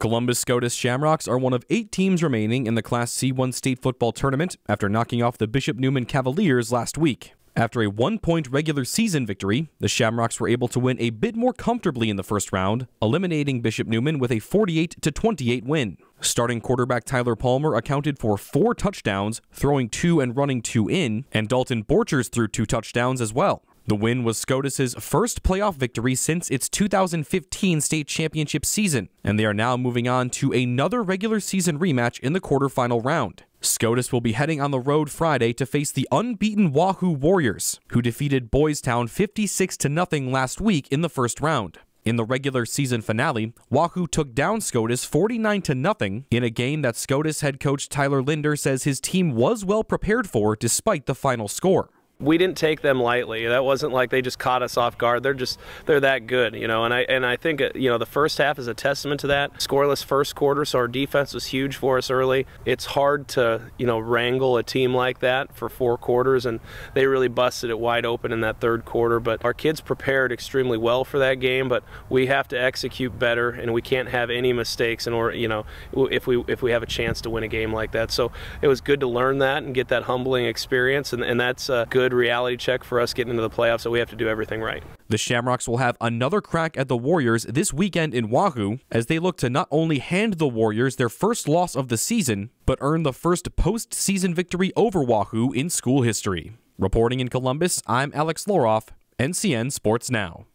Columbus SCOTUS Shamrocks are one of eight teams remaining in the Class C1 state football tournament after knocking off the Bishop Neumann Cavaliers last week. After a one point regular season victory, the Shamrocks were able to win a bit more comfortably in the first round, eliminating Bishop Neumann with a 48 28 win. Starting quarterback Tyler Palmer accounted for four touchdowns, throwing two and running two in, and Dalton Borchers threw two touchdowns as well. The win was SCOTUS's first playoff victory since its 2015 state championship season, and they are now moving on to another regular season rematch in the quarterfinal round. SCOTUS will be heading on the road Friday to face the unbeaten Wahoo Warriors, who defeated Boys Town 56 0 last week in the first round. In the regular season finale, Wahoo took down SCOTUS 49 0 in a game that SCOTUS head coach Tyler Linder says his team was well prepared for despite the final score we didn't take them lightly. That wasn't like they just caught us off guard. They're just they're that good, you know. And I and I think uh, you know the first half is a testament to that. Scoreless first quarter, so our defense was huge for us early. It's hard to you know wrangle a team like that for four quarters, and they really busted it wide open in that third quarter. But our kids prepared extremely well for that game, but we have to execute better, and we can't have any mistakes in order you know if we if we have a chance to win a game like that. So it was good to learn that and get that humbling experience, and, and that's a good good reality check for us getting into the playoffs, so we have to do everything right. The Shamrocks will have another crack at the Warriors this weekend in Wahoo as they look to not only hand the Warriors their first loss of the season, but earn the first postseason victory over Wahoo in school history. Reporting in Columbus, I'm Alex Loroff, NCN Sports Now.